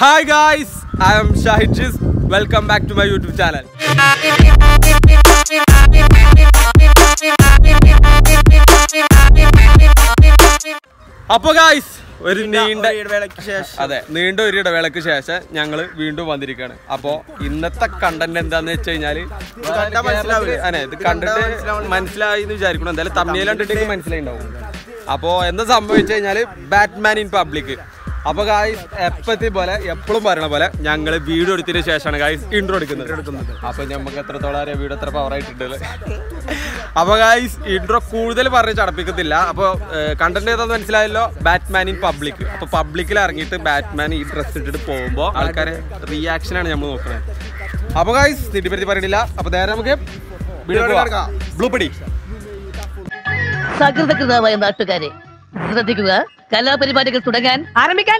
hi guys I am Shahid Jis welcome back to my YouTube channel അപ്പൊ guys ഒരു നീണ്ട ഇടവേളയ്ക്ക് ശേഷം. അതെ നീണ്ട ഒരു ഇടവേളക്ക് ശേഷം ഞങ്ങൾ വീണ്ടും വന്നിരിക്കുകയാണ് അപ്പോ ഇന്നത്തെ കണ്ടന്റ് എന്താന്ന് വെച്ച് കഴിഞ്ഞാൽ? അതെ ഇത് കണ്ടിട്ട് മനസ്സിലായി എന്ന് വിചാരിക്കണം. എന്തായാലും തമ്മിൽ കണ്ടിട്ട് മനസ്സിലായിണ്ടാവും. അപ്പോ എന്താ സംഭവിച്ചു കഴിഞ്ഞാൽ ബാറ്റ്മാൻ ഇൻ പബ്ലിക് അപ്പൊ ഗായ്സ് എപ്പത്തി പോലെ എപ്പോഴും പറയണ പോലെ ഞങ്ങൾ വീട് എടുത്തതിന് ശേഷമാണ് ഗായ്സ് ഇൻട്രോ എടുക്കുന്നത്. അപ്പൊ നമുക്ക് എത്രത്തോളം അറിയാം വീഡിയോ എത്ര പവർ ആയിട്ടുണ്ടല്ലേ അപ്പൊ ഗായ്സ് ഇൻട്രോ കൂടുതൽ പറഞ്ഞ് ചടപ്പിക്കത്തില്ല. അപ്പൊ കണ്ടന്റ് ഏതാന്ന് മനസ്സിലായല്ലോ? ബാറ്റ്മാൻ ഇൻ പബ്ലിക് അപ്പൊ പബ്ലിക്കിൽ ഇറങ്ങിയിട്ട് ബാറ്റ്മാൻ ഈ ഡ്രസ് ഇട്ടിട്ട് പോകുമ്പോ ആൾക്കാരെ റിയാക്ഷൻ ആണ് നമ്മൾ നോക്കുന്നത് അപ്പൊ ഗായ്സ് നീട്ടിപ്പറ്റി പറയണില്ല. അപ്പൊ നേരെ നമുക്ക് ബ്ലൂ പടി. സകൃതകൃതമായ നാട്ടുകാരെ ശ്രദ്ധിക്കുക. കലാപരിപാടികൾ തുടങ്ങാൻ ആരംഭിക്കാൻ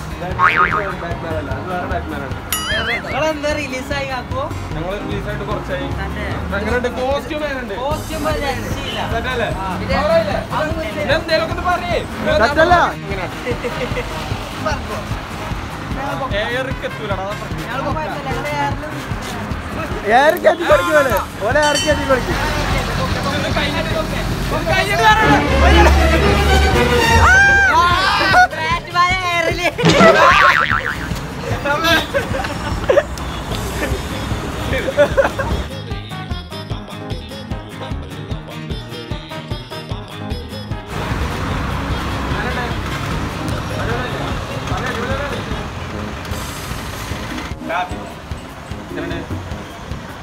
ഞങ്ങൾ റിലീസായിട്ട് കുറച്ചായി. എങ്ങനെയുണ്ട് കോസ്റ്റ്യൂം എങ്ങനെയുണ്ട് പറയേ. ഏർക്ക് ഓലെ ഏർക്ക് എങ്ങനെയുണ്ട്?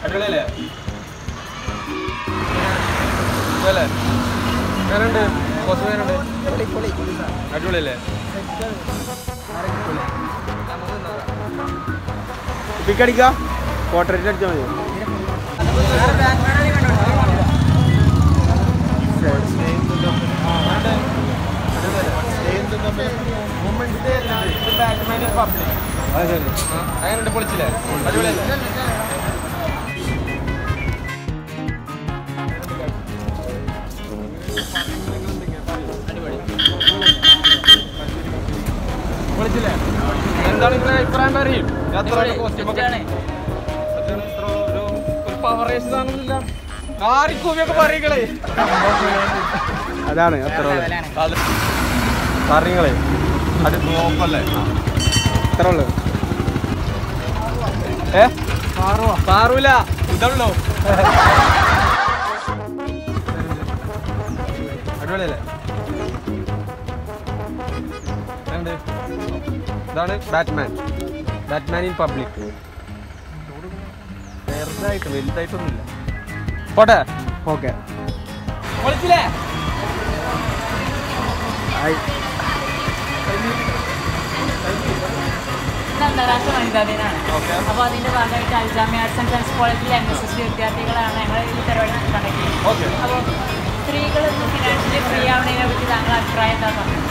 അടിപൊളിയല്ലേ? ഇതല്ലേ? എങ്ങനെയുണ്ട്? costume എങ്ങനെയുണ്ട്? അടിപൊളിയല്ലേ? പിക്കടിക്ക കോട്ടറേറ്റ് അടിച്ചാൽ മതി അങ്ങനെ? പൊളിച്ചില്ലേ? അടിപൊളിയല്ലേ? എന്താണ് നിങ്ങളുടെ അഭിപ്രായം പറയും? എത്ര കോസ്റ്റ്യൂം ഒക്കെ ഒരു പവർ റേസ് പറയങ്ങളെ അതാണ് അത്ര അത് പറയങ്ങളെ അത് നോക്കല്ലേ? അത്ര ഉള്ളു. ഏ? പാറൂല. ഇതുള്ളൂ അടിപൊളിയല്ലേ? ഇതാണ് ബാറ്റ്മാൻ. Batman in public. ചെറുതായിട്ട് വലുതായിട്ടൊന്നുമില്ല. പോട്ടെ? ഓക്കെ. പൊളിച്ചില്ലേ? അന്താരാഷ്ട്ര വനിതാ ദിനമാണ് അപ്പോൾ അതിന്റെ ഭാഗമായിട്ട് അൽജാമി ആർട്സ് ആൻഡ് സയൻസ് കോളേജിലെ എൻ എസ് എസ് വിദ്യാർത്ഥികളാണ് ഞങ്ങൾ ഈ പരിപാടി അപ്പോൾ സ്ത്രീകൾ ഫിനാൻഷ്യലി ഫ്രീ ആവുന്നതിനെ പറ്റി താങ്കളുടെ അഭിപ്രായം എന്താ? ഫിനാൻഷ്യലി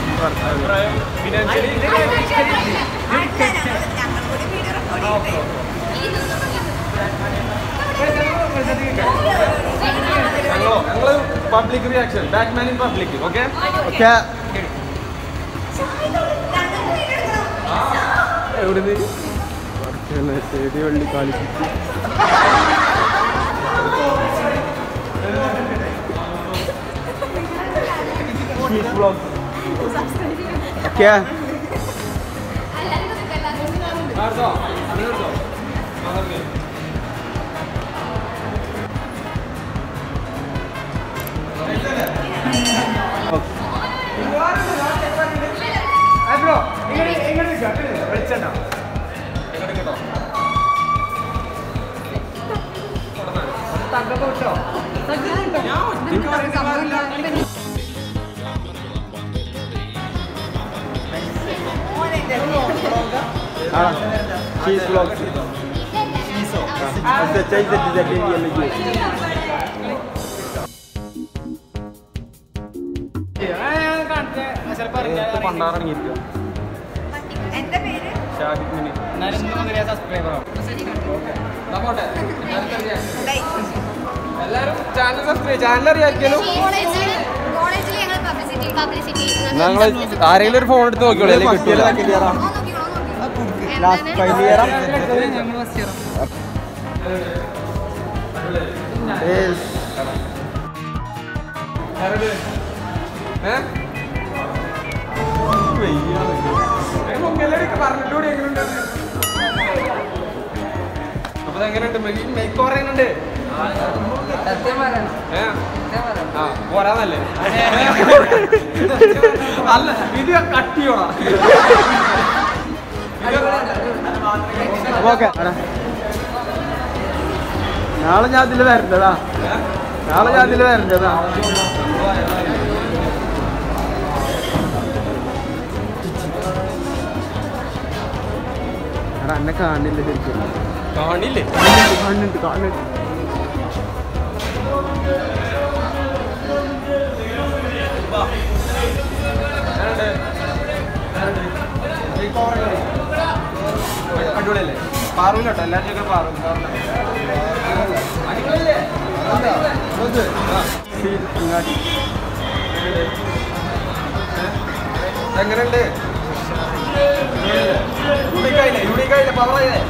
ഞങ്ങളോ public reaction Batman in public okay. Okay എവിടുന്ന് ചെടി വള്ളി क्या വെളിച്ചെണ്ണ തകർന്നോ ഞാൻ കാലിപ്പിച്ച് ഓക്കെ ബ്രോ ചീസ് ബ്ലോക്ക് പണ്ടാറങ്ങിയിരിക്കുക എന്റെ പേര് ഷാഹിദ് മിനി എന്നാ പോട്ടെ. എല്ലാവരും ചാനൽ സബ്സ്ക്രൈബ് ചാനൽ അറിയാക്കിയാലും ഞങ്ങൾ ആരെങ്കിലും ഒരു ഫോൺ എടുത്ത് നോക്കിയോളൂ അല്ലെങ്കിൽ ഇയർ അപ്പൊ എങ്ങനെയുണ്ട് ഓവർ എങ്ങനെയുണ്ട് ഏ? പോരാന്നല്ലേ അല്ല ഇത് കട്ടിയോടാ. ഓക്കെ. നാളെ ഞാൻ ഇതിൽ വരണ്ടതാ. നാളെ ഞാൻ ഇതിൽ വരണ്ടതാ. എടാ എന്നെ കാണില്ല ശരിക്കും. കാണില്ലേ? കാണുന്നുണ്ട് കാണുന്നുണ്ട് അടിപൊളിയല്ലേ? പാറൂലോട്ടോ എല്ലാവരും ചോദിക്കാൻ പാറു അടിപൊളിയല്ലേ എങ്ങനെയുണ്ട് യൂണിക്കായില്ലേ യൂണിക്കായില്ലേ പവറായില്ലേ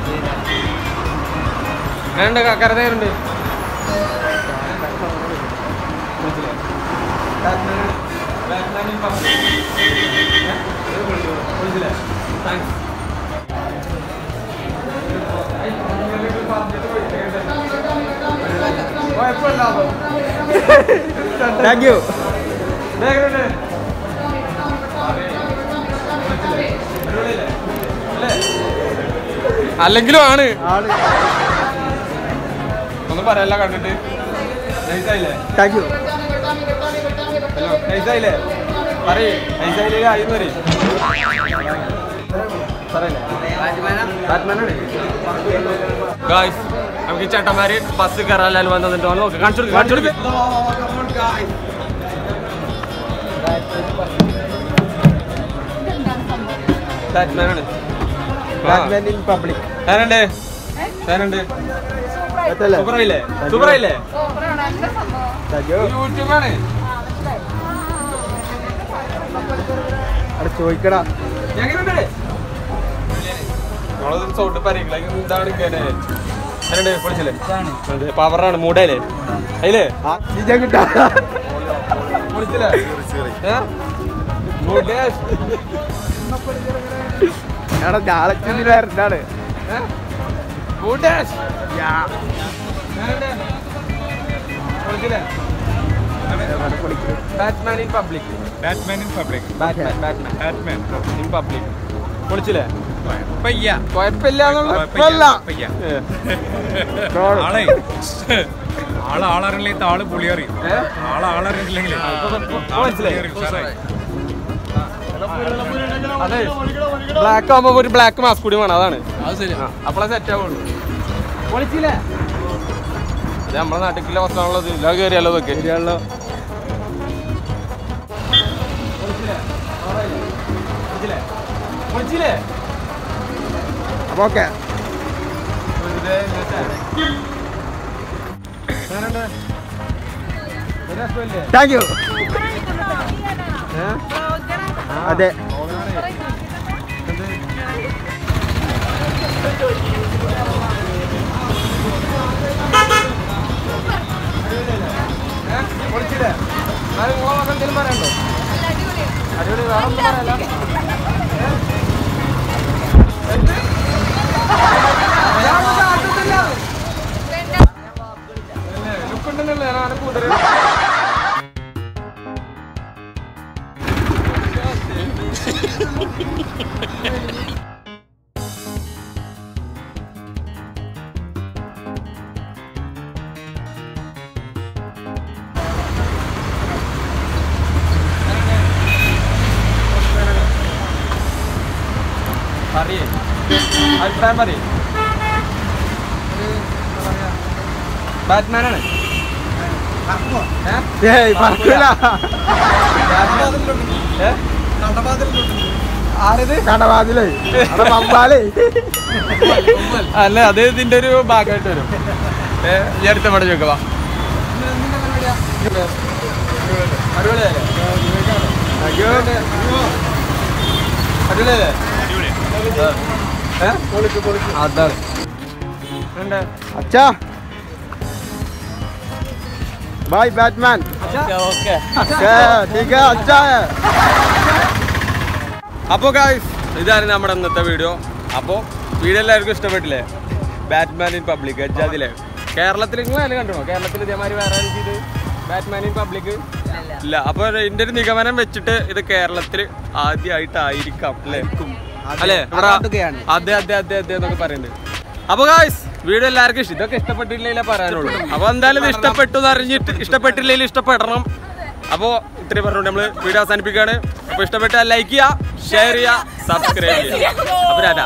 താങ്ക്സ് താങ്ക് യു അല്ലെങ്കിലും ആണ്. ഒന്നും പറയല്ല കണ്ടിട്ട്. നൈസായില്ലേ? താങ്ക് യു ഹലോ നൈസായില്ലേ? പറയേ. നൈസായില്ലേ? ആയി പറയും. ഗായ്സ് നമുക്ക് ഈ ചേട്ടന്മാര് ബസ് കയറാൻ വന്നിട്ട് നോക്ക് കാണിച്ചു കൊടുക്ക്, കാണിച്ചു. ബാറ്റ്മാനാണ്. ബാറ്റ്മാൻ ഇൻ പബ്ലിക് ഞാനുണ്ട് ഞാനുണ്ട് സൂപ്പറായില്ലേ? സൂപ്പറായില്ലേ? യൂട്യൂബാണ്. അവിടെ ചോദിക്കടാ. നമ്മളത് ഇതാണ് ഇങ്ങനെ. പൊളിച്ചില്ലേ? പവറാണ് മൂടയില്ലേ അതിലേ കിട്ടാ. പൊളിച്ചില്ലേ. എടാ വരണ്ടാണ്? പൊളിച്ചില്ലേ? Batman in public Batman in public Batman Batman Batman in public പൊളിച്ചില്ലേ? ആളെ ആൾ. ആളറിയില്ലെങ്കിൽ ആൾ പുളി അറിയും ഏ? ആൾ ആളറിയില്ലെങ്കിൽ അതെ. ബ്ലാക്ക് ആവുമ്പോ ഒരു ബ്ലാക്ക് മാസ്ക് കൂടി വേണം അതാണ്. അപ്പോഴേ സെറ്റ് ആവുള്ളൂ. ഇത് നമ്മളെ നാട്ടിലെ വസ്ത്രമുള്ളത് ഇല്ല കയറിയാലോ ഇതൊക്കെ? ശരിയാണല്ലോ പൊളിച്ചില്ലേ? അപ്പൊ ഓക്കെ. താങ്ക് യു അതെ. പൊളിച്ചില്ലേ? നിങ്ങളെ എന്തെങ്കിലും പറയണ്ടോ? അടിപൊളി. വേറെ ഒന്നും പറയല്ല. ലുക്ക് ഉണ്ടെന്നല്ലേ പറയേ അഭിപ്രായം പറയേ ബാറ്റ്മാനാണ് അല്ല അത് ഇതിന്റെ ഒരു ഭാഗമായിട്ട് വരും. ഈ അടുത്ത പടം ചോദിക്കവാ അടിപൊളിയല്ലേ. അടിപൊളിയല്ലേ? അതാണ് ഉണ്ട്. അച്ഛാ ബായ് ബാറ്റ്മാൻ ഓക്കെ ठीक है अच्छा है അപ്പോൾ ഗായ്സ് ഇതായിരുന്നു നമ്മുടെ ഇന്നത്തെ വീഡിയോ അപ്പോൾ വീഡിയോ എല്ലാവർക്കും ഇഷ്ടപ്പെട്ടില്ലേ ബാറ്റ്മാൻ ഇൻ പബ്ലിക് അജാദിലെ കേരളത്തിൽ നിങ്ങൾ തന്നെ കണ്ടോ കേരളത്തിൽ ഇതേമാതിരി വേറെ ആരും ചെയ്ത് ബാറ്റ്മാൻ ഇൻ പബ്ലിക് ഇല്ല അപ്പോൾ എൻ്റെ ഒരു നിഗമനം വെച്ചിട്ട് ഇത് കേരളത്തിൽ ആദ്യമായിട്ടായിരിക്കാം അല്ലേ അല്ലേ? അതെ അതെ അതെ അതെ എന്നൊക്കെ പറയുന്നുണ്ട് അപ്പൊ ഗായ്സ് വീഡിയോ എല്ലാവർക്കും ഇഷ്ടം ഇതൊക്കെ ഇഷ്ടപ്പെട്ടില്ലേ പറയാനുള്ളൂ. അപ്പൊ എന്തായാലും ഇത് ഇഷ്ടപ്പെട്ടു എന്ന് അറിഞ്ഞിട്ട് ഇഷ്ടപ്പെട്ടില്ലെങ്കിൽ ഇഷ്ടപ്പെടണം. അപ്പോ ഇത്രയും പറഞ്ഞു നമ്മൾ വീഡിയോ അവസാനിപ്പിക്കുകയാണ്. അപ്പൊ ഇഷ്ടപ്പെട്ടാൽ ലൈക്ക് ചെയ്യുക ഷെയർ ചെയ്യുക സബ്സ്ക്രൈബ് ചെയ്യുക. അപ്പൊ രാജാ